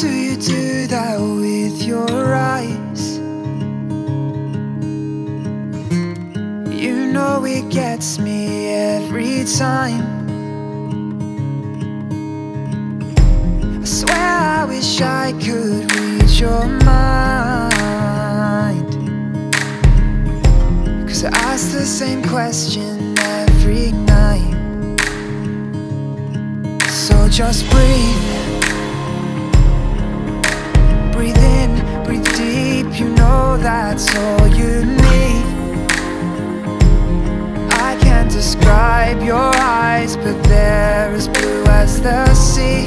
do you do that with your eyes? You know it gets me every time. I swear I wish I could read your mind. Cause I ask the same question every night. So just. Breathe deep, you know that's all you need. I can't describe your eyes, but they're as blue as the sea.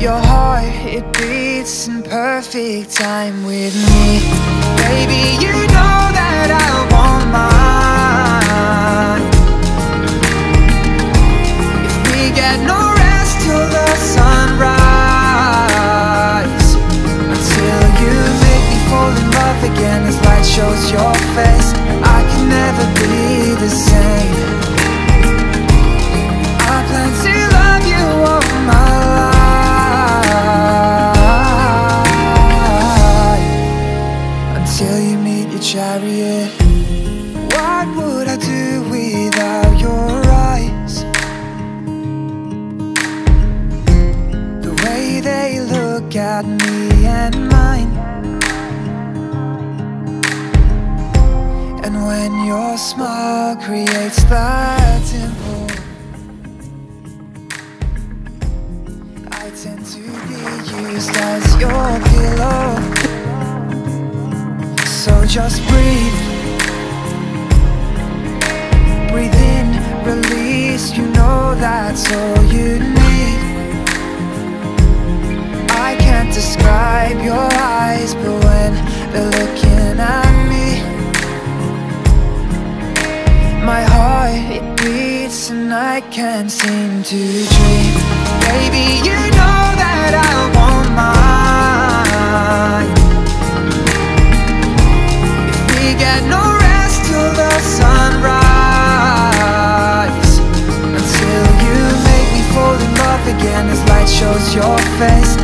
Your heart, it beats in perfect time with me. Baby, light your face. I can never be the same. I plan to love you all my life. Until you meet your chariot. What would I do without your eyes? The way they look at me and mine And when your smile creates that dimple I tend to be used as your pillow. So just breathe. Breathe in, release, you know that's all I can't seem to dream. Baby, you know that I want mine. If we get no rest till the sunrise Until you make me fall in love again as light shows your face.